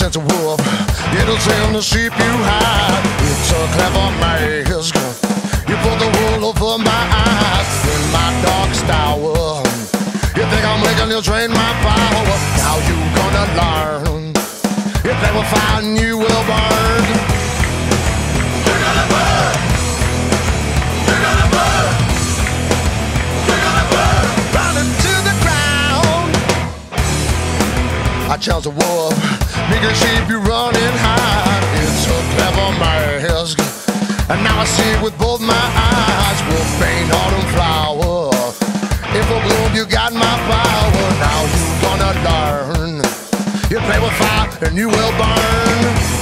needles in the sheep you hide. It's a clever mask. You put the wool over my eyes in my darkest hour. You think I'm making you drain my power? Now you gonna learn. If they will find you will burn. You're gonna burn. You're gonna burn. You're gonna burn. Running to the ground. I challenge the wolf. Nigga sheep you running high. It's a clever mask. And now I see it with both my eyes. Wolf bane autumn flower. If a bloom you got my power. Now you gonna learn. You play with fire and you will burn.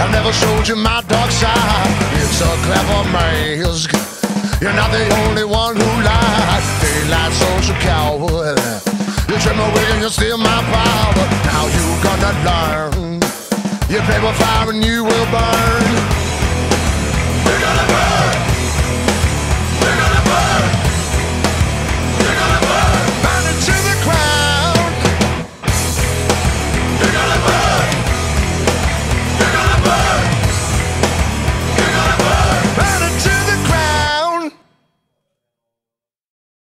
I never showed you my dark side. It's a clever mask. You're not the only one who lied. Daylight social coward. You trim my wig and you steal my power. Now you gonna learn. You play with fire and you will burn.